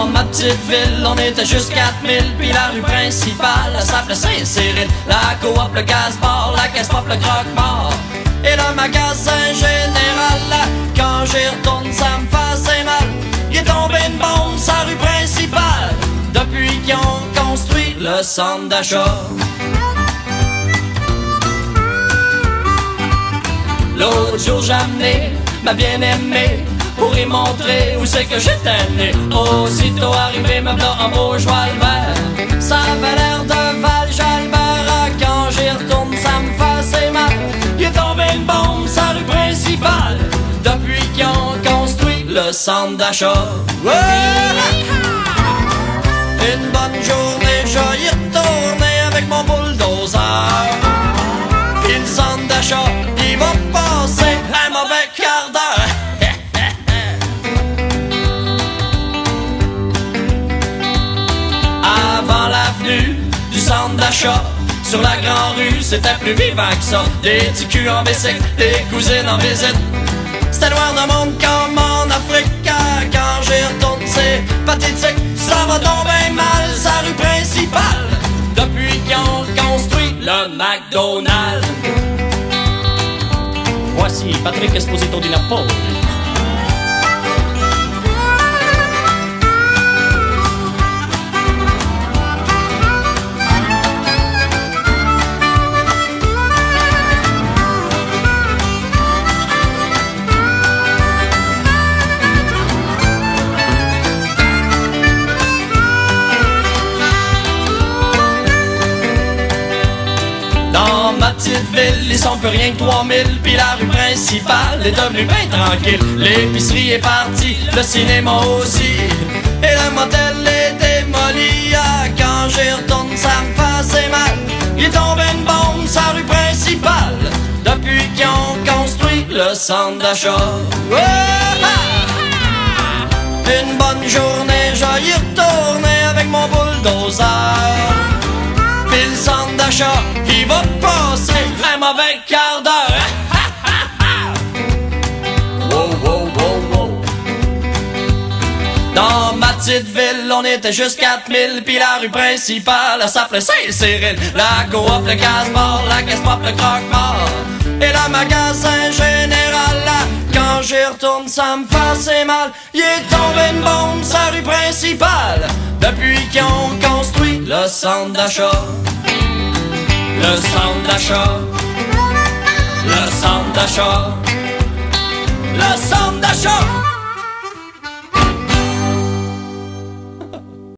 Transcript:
Dans ma petite ville, on était juste 4000 Puis la rue principale, s'appelait Saint-Cyril. La coop, le casse-bar, la caisse pop, le croque-mort. Et le magasin général Quand j'y retourne, ça me fait mal. Il est tombé une bombe sa rue principale. Depuis qu'ils ont construit le centre d'achat. L'autre jour j'ai amené ma bien-aimée pour y montrer où c'est que j'étais né. Aussitôt arrivé, me en beau joie vert. Ça avait l'air de Val Jalbert. Quand j'y retourne, ça me fait mal. Il est tombé une bombe sa rue principale. Depuis qu'ils ont construit le centre d'achat. Une bonne journée, je y retourner avec mon bulldozer. Puis le centre d'achat, sur la grande rue, c'était plus vivant que ça. Des petits en bicycle, des cousines en visite. C'était noir de monde comme en Afrique. Quand j'y retourne, c'est pathétique. Ça va tomber mal, sa rue principale. Depuis qu'ils ont construit le McDonald's. Voici Patrick Esposito di Napoli. Petite ville, ils sont plus rien que 3000 Puis la rue principale est devenue bien tranquille. L'épicerie est partie, le cinéma aussi. Et le motel est démoli ah, Quand j'y retourne, ça me fait mal. Il est tombé une bombe sa rue principale Depuis qu'ils ont construit le centre d'achat. Ah! Une bonne journée, je y retourner avec mon bulldozer. Puis le centre d'achat, il va mauvais quart d'heure. Dans ma petite ville, on était juste 4000 Puis la rue principale, s'appelait Saint-Cyril. La coop, le casse-bar, la caisse pop, le croque-mort. Et le magasin général là Quand j'y retourne, ça me fait assez mal. Il est tombé une bombe, sa rue principale. Depuis qu'ils ont construit le centre d'achat. Le centre d'achat Le centre d'achat. Le centre d'achat